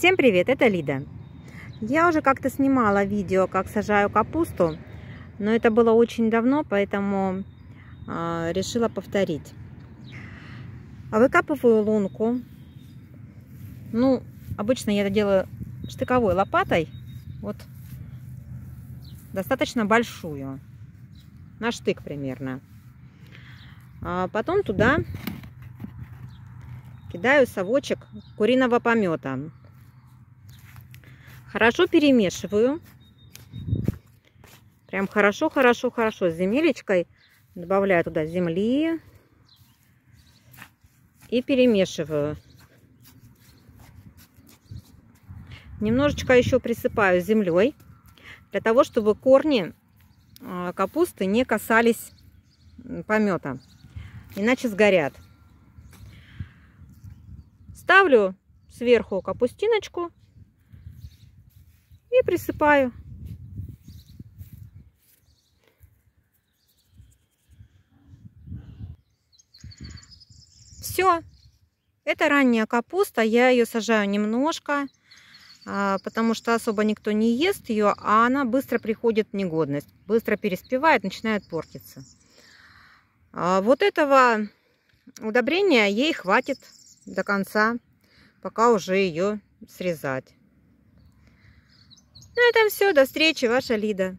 Всем привет, это Лида. Я уже как-то снимала видео, как сажаю капусту, но это было очень давно, поэтому э, решила повторить. Выкапываю лунку. Ну, обычно я это делаю штыковой лопатой. Вот достаточно большую. На штык примерно. А потом туда кидаю совочек куриного помета. Хорошо перемешиваю. Прям хорошо, хорошо, хорошо. С земелечкой добавляю туда земли. И перемешиваю. Немножечко еще присыпаю землей. Для того, чтобы корни а, капусты не касались помета. Иначе сгорят. Ставлю сверху капустиночку и присыпаю. Все. Это ранняя капуста. Я ее сажаю немножко, а, потому что особо никто не ест ее, а она быстро приходит в негодность. Быстро переспевает, начинает портиться. А вот этого удобрения ей хватит до конца, пока уже ее срезать. На этом все. До встречи, ваша Лида.